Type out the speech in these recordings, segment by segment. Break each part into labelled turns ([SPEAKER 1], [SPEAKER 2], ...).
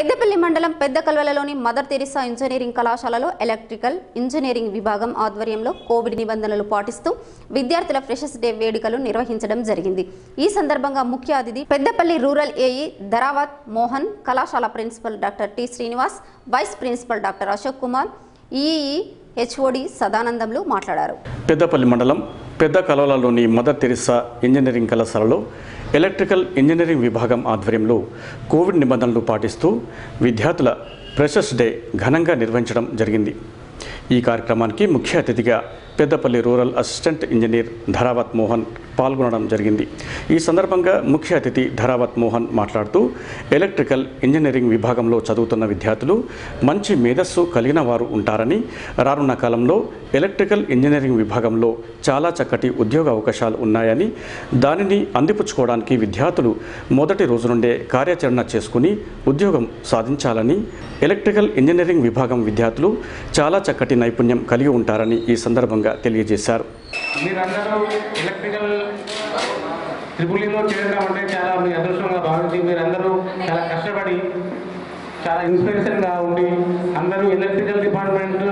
[SPEAKER 1] పెద్దపల్లి మండలం పెద్ద కల్వలలోని మదర్ తెరిసా ఇంజనీరింగ్ కళాశాలలో ఎలక్ట్రికల్ ఇంజనీరింగ్ విభాగం ఆధ్వర్యంలో కోవిడ్ నిబంధనలు పాటిస్తూ విద్యార్థుల ఫ్రెషర్స్ డే వేడుకలు నిర్వహించడం జరిగింది. ఈ సందర్భంగా ముఖ్య అతిథి పెద్దపల్లి రూరల్ ఏఈ ధరావత్ మోహన్ కళాశాల principal doctor T Srinivas vice principal doctor Ashok Kumar EE HOD సదానందంలు మాట్లాడారు.
[SPEAKER 2] పెద్దపల్లి మండలం పెద్ద కలవలలోని మదర్ తెరిసా ఇంజనీరింగ్ కళాశాలలో ఎలక్ట్రికల్ ఇంజనీరింగ్ విభాగం ఆధ్వర్యంలో కోవిడ్ నిబంధనలు పాటిస్తూ విద్యార్థుల ప్రెషర్స్ డే ఘనంగా నిర్వహించడం జరిగింది. ఈ కార్యక్రమానికి ముఖ్య అతిథిగా Peddapalli rural assistant engineer Dharavath Mohan పాల్గొనడం జరిగింది. ఈ సందర్భంగా ముఖ్య అతిథి ధరావత్ మోహన్ మాట్లాడుతూ ఎలక్ట్రికల్ ఇంజనీరింగ్ విభాగంలో చదువుతున్న విద్యార్థులు మంచి మేధస్సు కలిగిన వారు ఉంటారని రానున్న కాలంలో ఎలక్ట్రికల్ ఇంజనీరింగ్ విభాగంలో చాలా చక్కటి ఉద్యోగ అవకాశాలు ఉన్నాయని దానిని అందిపుచ్చుకోవడానికి విద్యార్థులు మొదటి రోజు నుండే కార్యాచరణ చేసుకుని ఉద్యోగం సాధించాలని ఎలక్ట్రికల్ ఇంజనీరింగ్ విభాగం విద్యార్థులు చాలా చక్కటి నైపుణ్యం కలిగి ఉంటారని ఈ సందర్భంగా తెలియజేశారు.
[SPEAKER 3] మీరందరూ ఎలక్ట్రికల్ త్రిపులిలో చేరడం అంటే చాలా మీ అదృష్టంగా భావించి మీరందరూ చాలా కష్టపడి చాలా ఇన్స్పిరేషన్గా ఉండి అందరూ ఎలక్ట్రికల్ డిపార్ట్మెంట్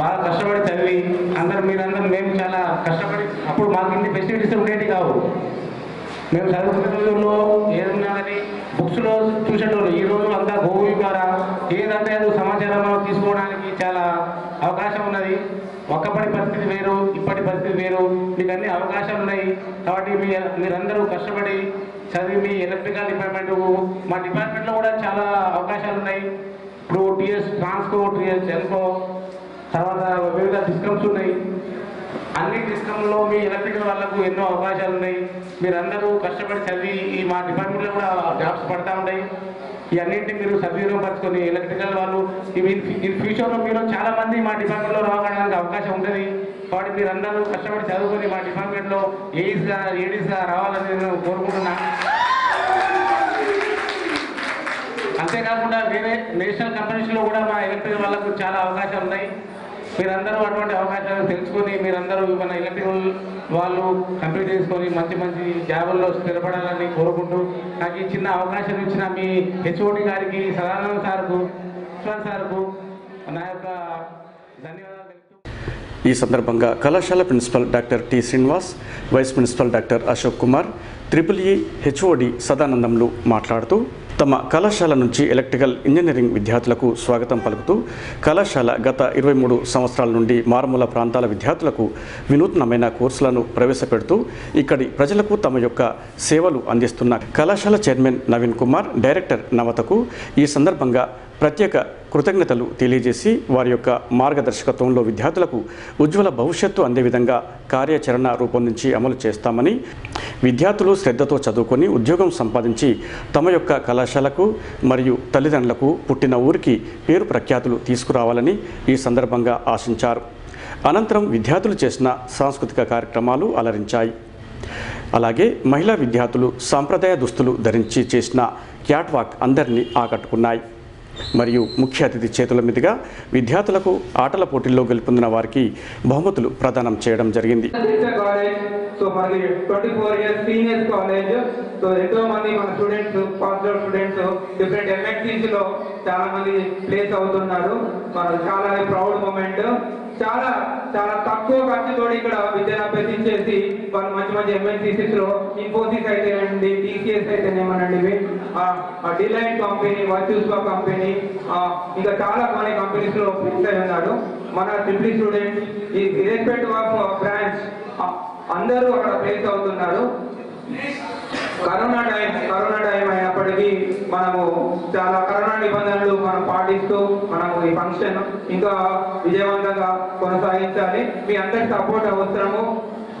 [SPEAKER 3] బాగా కష్టపడి చదివి అందరు మీరందరూ మేము చాలా కష్టపడి అప్పుడు మాకు ఇన్ని ఫెసిలిటీస్ ఉండేవి కావు. మేము చదువుకునే రోజుల్లో ఏదున్నదని బుక్స్లో చూసేటోళ్ళు. ఈ రోజు అంతా గూగుల్ ద్వారా ఏదంటే సమాచారం తీసుకోవడానికి చాలా అవకాశం ఉన్నది. ఒకప్పటి పరిస్థితి వేరు ఇప్పటి పరిస్థితి వేరు. మీకు అన్ని అవకాశాలు ఉన్నాయి. కాబట్టి మీ మీరందరూ కష్టపడి చదివి మీ ఎలక్ట్రికల్ డిపార్ట్మెంట్ మా డిపార్ట్మెంట్లో కూడా చాలా అవకాశాలు ఉన్నాయి. ఇప్పుడు టీఎస్ ట్రాన్స్కో టీఎస్ ఎన్కో తర్వాత వివిధ డిస్కమ్స్ ఉన్నాయి. అన్ని సిస్టంలో మీ ఎలక్ట్రికల్ వాళ్ళకు ఎన్నో అవకాశాలు ఉన్నాయి. మీరందరూ కష్టపడి చదివి ఈ మా డిపార్ట్మెంట్లో కూడా జాబ్స్ పడతా ఉంటాయి. ఈ అన్నింటినీ మీరు సద్వినియోగపరచుకొని ఎలక్ట్రికల్ వాళ్ళు ఈ ఇన్ ఫ్యూచర్లో మీరు చాలా మంది మా డిపార్ట్మెంట్లో రావడానికి అవకాశం ఉంటుంది. కాబట్టి మీరందరూ కష్టపడి చదువుకొని మా డిపార్ట్మెంట్లో ఏఈస్గా ఏడీస్గా రావాలని నేను కోరుకుంటున్నాను అంతేకాకుండా వేరే నేషనల్ కంపెనీస్లో కూడా మా ఎలక్ట్రికల్ వాళ్ళకు చాలా అవకాశాలు ఉన్నాయి. మీరందరూ అటువంటి అవకాశాలు తెలుసుకొని మీరందరూ మన ఎలక్ట్రికల్ వాళ్ళు కంప్లీట్ చేసుకొని మంచి మంచి జాబుల్లో స్థిరపడాలని కోరుకుంటూ నాకు ఈ చిన్న అవకాశం ఇచ్చిన మీ హెచ్ఓడి గారికి సదానంద సార్కు ప్రిన్సిపల్ సార్కు నా యొక్క ధన్యవాదాలు
[SPEAKER 2] ఈ సందర్భంగా కళాశాల principal doctor T Srinivas vice principal doctor Ashok Kumar triple E HOD సదానందంలు మాట్లాడుతూ తమ కళాశాల నుంచి ఎలక్ట్రికల్ ఇంజనీరింగ్ విద్యార్థులకు స్వాగతం పలుకుతూ కళాశాల గత ఇరవై మూడు సంవత్సరాల నుండి మారుమూల ప్రాంతాల విద్యార్థులకు వినూత్నమైన కోర్సులను ప్రవేశపెడుతూ ఇక్కడి ప్రజలకు తమ యొక్క సేవలు అందిస్తున్న కళాశాల చైర్మన్ నవీన్ కుమార్ డైరెక్టర్ నవతకు ఈ సందర్భంగా ప్రత్యేక కృతజ్ఞతలు తెలియజేసి వారి యొక్క మార్గదర్శకత్వంలో విద్యార్థులకు ఉజ్వల భవిష్యత్తు అందే విధంగా కార్యాచరణ రూపొందించి అమలు చేస్తామని విద్యార్థులు శ్రద్ధతో చదువుకొని ఉద్యోగం సంపాదించి తమ యొక్క కళాశాలకు మరియు తల్లిదండ్రులకు పుట్టిన ఊరికి పేరు ప్రఖ్యాతులు తీసుకురావాలని ఈ సందర్భంగా ఆశించారు. అనంతరం విద్యార్థులు చేసిన సాంస్కృతిక కార్యక్రమాలు అలరించాయి. అలాగే మహిళా విద్యార్థులు సాంప్రదాయ దుస్తులు ధరించి చేసిన క్యాట్వాక్ అందరినీ ఆకట్టుకున్నాయి. మరియు ముఖ్య అతిథి చేతుల మీదుగా విద్యార్థులకు ఆటల పోటీల్లో గెలుపొందిన వారికి బహుమతులు ప్రదానం చేయడం జరిగింది.
[SPEAKER 4] కాలేజ్ సో మనకి twenty four years seniors college so ఎంతో మంది మన స్టూడెంట్స్ పాస్ స్టూడెంట్స్ డిఫరెంట్ ఎంఎన్సీస్లో చాలా మంది ప్లేస్ అవుతున్నారు. మన చాలా ప్రౌడ్ మూమెంట్ చాలా చాలా తక్కువ ఖర్చుతో ఇక్కడ విద్యను అభ్యసించేసి వాళ్ళు మంచి మంచి ఎంఎన్సీసీస్లో ఇన్ఫోసిస్ అయితేనండి టీసీఎస్ అయితేనేమనండి డిలైట్ కంపెనీ వర్చుస్వా కంపెనీ ఇంకా చాలా కొన్ని కంపెనీస్లో ఫిక్స్ అయి ఉన్నాడు మన ట్రిపుల్ స్టూడెంట్స్ ఈ రెస్పెక్ట్ ఆఫ్ బ్రాంచ్ అందరూ అక్కడ ప్లేస్ అవుతున్నారు. కరోనా టైం కరోనా టైం అయినప్పటికీ మనము చాలా కరోనా నిబంధనలు మనం పాటిస్తూ మనము ఈ ఫంక్షన్ ఇంకా విజయవంతంగా కొనసాగించాలి. మీ అందరి సపోర్ట్ అవసరము.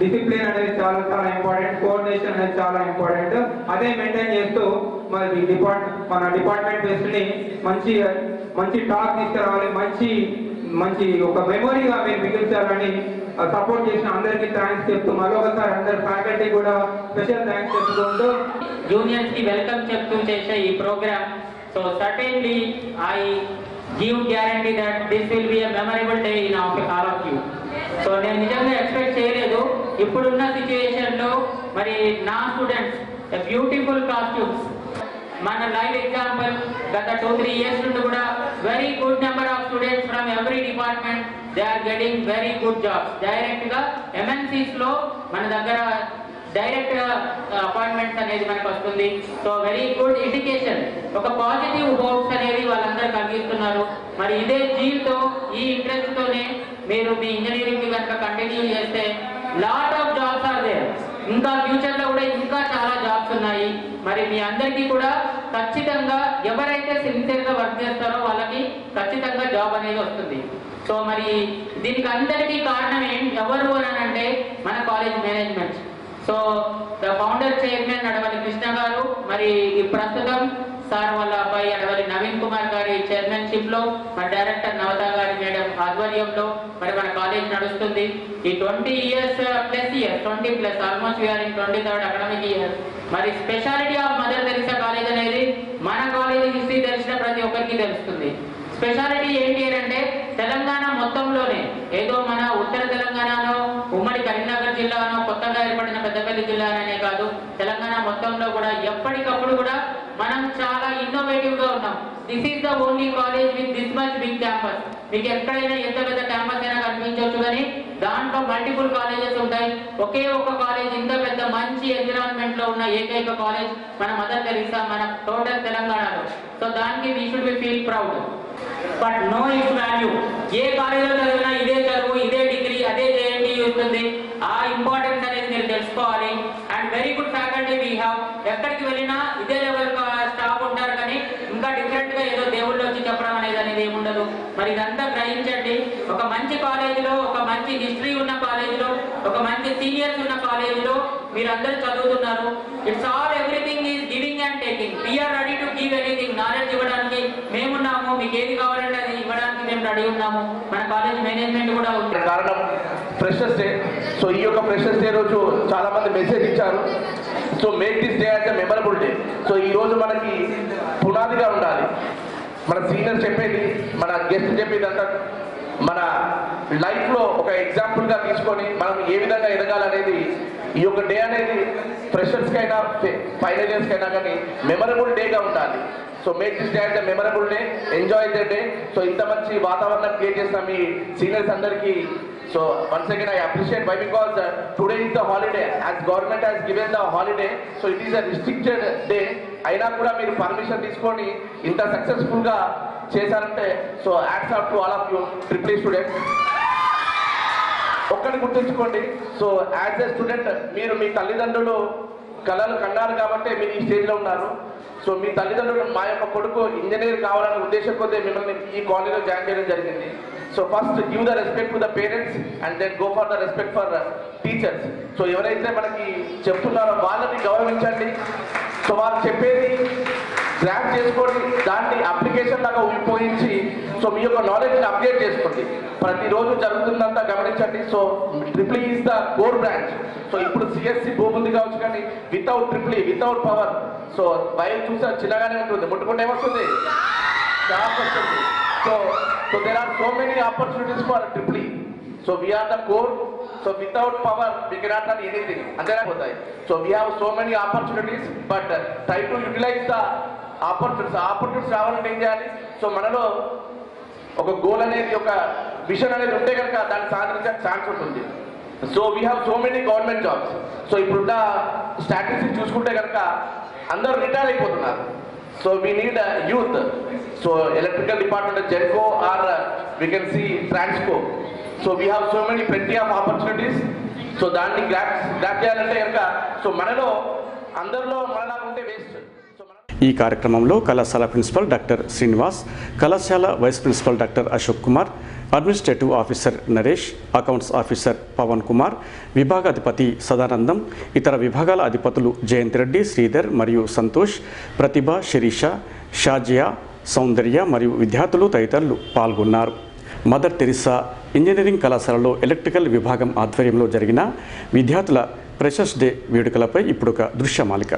[SPEAKER 4] డిసిప్లిన్ అనేది చాలా చాలా ఇంపార్టెంట్ కోఆర్డినేషన్ అనేది చాలా ఇంపార్టెంట్ అదే మెయింటైన్ చేస్తూ మరి డిపార్ట్ మన డిపార్ట్మెంట్ బేస్ని ని మంచి మంచి టాక్ తీసుకురావాలి. మంచి మంచి ఒక మెమొరీగా మీరు మిగిల్చాలని సపోర్ట్ చేసిన అందరికీ థ్యాంక్స్ చెప్తూ మరొకసారి అందరి ఫ్యాకల్టీ కూడా స్పెషల్ థ్యాంక్స్
[SPEAKER 5] చెప్తుంటూ జూనియర్స్కి వెల్కమ్ చెప్తూ చేసే ఈ program so certainly I give guarantee that this will be a memorable day in of all of you so నేను నిజంగా ఎక్స్పెక్ట్ చేయలేదు. ఇప్పుడున్న సిచ్యుయేషన్లో మరి నా స్టూడెంట్స్ బ్యూటిఫుల్ కాస్ట్యూమ్స్ మన లైవ్ ఎగ్జాంపుల్ గత టూ త్రీ ఇయర్స్ నుండి కూడా very good number of students from every department they are getting very good jobs డైరెక్ట్గా ఎంఎన్సీస్లో మన దగ్గర డైరెక్ట్ అపాయింట్మెంట్స్ uh, అనేది మనకు వస్తుంది. సో వెరీ గుడ్ ఇండికేషన్ ఒక పాజిటివ్ హోప్స్ అనేది వాళ్ళందరూ కలిగిస్తున్నారు. మరి ఇదే జీల్తో ఈ ఇంట్రెస్ట్ తోనే మీరు మీ ఇంజనీరింగ్ కనుక కంటిన్యూ చేస్తే లాట్ ఆఫ్ జాబ్స్ ఇంకా ఫ్యూచర్లో కూడా ఇంకా చాలా జాబ్స్ ఉన్నాయి. మరి మీ అందరికీ కూడా ఖచ్చితంగా ఎవరైతే సిన్సియర్గా వర్క్ చేస్తారో వాళ్ళకి ఖచ్చితంగా జాబ్ అనేది వస్తుంది. సో మరి దీనికి అందరికీ కారణం ఏం? ఎవరు అని అంటే మన college management so the founder chairman Nadavalli Krishna గారు. మరి ప్రస్తుతం సార్ వాళ్ళ అబ్బాయి నవీన్ కుమార్ గారి చైర్మన్షిప్లో మన డైరెక్టర్ నవత గారి మేడం ఆధ్వర్యంలో మరి మన కాలేజ్ నడుస్తుంది. ఈ twenty years plus years twenty plus almost we are in twenty third academic year. మరి speciality of Mother Teresa college అనేది మన కాలేజ్ హిస్టరీ తెలిసిన ప్రతి ఒక్కరికి తెలుస్తుంది. స్పెషాలిటీ ఏంటి అంటే తెలంగాణ మొత్తంలోనే ఏదో మన ఉత్తర తెలంగాణలో ఉమ్మడి కరీంనగర్ జిల్లానో కొత్తగా ఏర్పడిన పెద్దపల్లి జిల్లానే కాదు తెలంగాణ మొత్తంలో కూడా ఎప్పటికప్పుడు మనం చాలా ఇన్నోవేటివ్గా ఉన్నాం. This is the only college with this much big campus మీకు ఎక్కడైనా ఎంత పెద్ద క్యాంపస్ అయినా కనిపించవచ్చు కానీ దాంట్లో మల్టిపుల్ కాలేజెస్ ఉంటాయి. ఒకే ఒక కాలేజ్ ఇంత పెద్ద మంచి ఎన్విరాన్మెంట్లో ఉన్న ఏకైక కాలేజ్ మన మదర్ తెలుసా మన టోటల్ తెలంగాణలో. సో దానికి we should be feel proud but no it's value ఏ కాలేజీలో చదివినా ఇదే చదువు ఇదే డిగ్రీ అదే జేఎన్టీ ఉంటుంది. ఆ ఇంపార్టెన్స్ అనేది మీరు తెలుసుకోవాలి. And very good faculty we have ఎక్కడికి వెళ్ళిన ఇదే లెవెల్ స్టాఫ్ ఉంటారు కానీ ఇంకా డిఫరెంట్గా ఏదో దేవుళ్ళు వచ్చి చెప్పడం అనేది అనేది ఏముండదు మరి ఇదంతా గ్రహించండి. ఒక మంచి కాలేజీలో ఒక మంచి హిస్టరీ ఉన్న కాలేజీలో ఒక మంచి సీనియర్స్ ఉన్న కాలేజీలో మీరందరూ చదువుతున్నారు. It's all everything is giving and taking. We are ready to give anything knowledge ఇవ్వడానికి మేమున్నాము మీకు ఏది కావాలంటే అది ఇవ్వడానికి మేము రెడీ ఉన్నాము. మన కాలేజ్ మేనేజ్మెంట్ కూడా ఉంది.
[SPEAKER 6] కారణం ఫ్రెషర్స్ డే సో ఈ యొక్క ఫ్రెషర్స్ డే రోజు చాలా మంది మెసేజ్ ఇచ్చారు. సో మేక్ దిస్ డే అంటే మెమరబుల్ డే సో ఈ రోజు మనకి పునాదిగా ఉండాలి. మన సీనియర్ చెప్పేది మన గెస్ట్ చెప్పేది అంతా మన లైఫ్లో ఒక ఎగ్జాంపుల్గా తీసుకొని మనం ఏ విధంగా ఎదగాలనేది ఈ యొక్క డే అనేది ఫ్రెషర్స్కైనా ఫైనల్ ఇయర్స్కైనా కానీ మెమరబుల్ డేగా ఉండాలి. సో మేక్ దిస్ డే అంటే memorable day enjoy the day so ఇంత మంచి వాతావరణం క్రియేట్ చేసిన మీ సీనియర్స్ అందరికీ so once again I appreciate why because today is the holiday as government has given the holiday so it is a restricted day అయినా కూడా మీరు permission తీసుకొని ఇంత సక్సెస్ఫుల్గా చేశారంటే so hats off to all of you triple students ఒక్కటి గుర్తుంచుకోండి so as a student మీరు మీ తల్లిదండ్రులు కళలు కన్నారు కాబట్టి మీరు ఈ స్టేజ్లో ఉన్నారు. సో మీ తల్లిదండ్రులు మా యొక్క కొడుకు ఇంజనీర్ కావాలనే ఉద్దేశం కొద్దీ మిమ్మల్ని ఈ కాలేజీలో జాయిన్ చేయడం జరిగింది. So first give the respect to the parents and then go for the respect for teachers so ఎవరైతే మనకి చెప్తున్నారో వాళ్ళని గౌరవించండి. సో వాళ్ళు చెప్పేది గ్రాప్ చేసుకోండి. దాన్ని అప్లికేషన్ లాగా ఉపయోగించి సో మీ యొక్క నాలెడ్జ్ని అప్డేట్ చేసుకోండి. ప్రతిరోజు జరుగుతుందంతా గమనించండి. So triple is the core branch so ఇప్పుడు సిఎస్సి భూముంది కావచ్చు కానీ without triple without power so wire చూసా చిన్నగానే ఉంటుంది. ముట్టుకుంటే ఏమొస్తుంది? జాబ్ వస్తుంది. So so there are so many opportunities for triple so we are the core so without power we cannot run anything అంతేపోతాయి so we have so many opportunities but try to utilize the opportunities opportunities రావాలంటే ఏం చేయాలి? So మనలో ఒక goal అనేది ఒక vision అనేది ఉంటే కనుక దాన్ని సాధించడానికి ఛాన్స్ ఉంటుంది. So we have so many government jobs so ఇప్పుడున్న స్టాటిస్టిక్స్ చూసుకుంటే కనుక అందరూ రిటైర్ అయిపోతున్నారు. So we need youth so electrical department Genco or we can see Transco so we have so many plenty of opportunities so దాన్ని grab grab చేయాలంటే కనుక so మనలో అందరిలో మనలాగా ఉంటే వేస్ట్
[SPEAKER 2] ఈ కార్యక్రమంలో కళాశాల ప్రిన్సిపల్ డాక్టర్ శ్రీనివాస్ కళాశాల vice principal doctor Ashok Kumar administrative officer Naresh accounts officer Pavan Kumar విభాగాధిపతి Sadanandam ఇతర విభాగాల అధిపతులు జయంత్ రెడ్డి శ్రీధర్ మరియు సంతోష్ ప్రతిభ శిరీష షాజియా సౌందర్య మరియు విద్యార్థులు తదితరులు పాల్గొన్నారు. మదర్ తెరిసా ఇంజనీరింగ్ కళాశాలలో ఎలక్ట్రికల్ విభాగం ఆధ్వర్యంలో జరిగిన విద్యార్థుల ప్రెషర్స్ డే వేడుకలపై ఇప్పుడు ఒక దృశ్యమాలిక.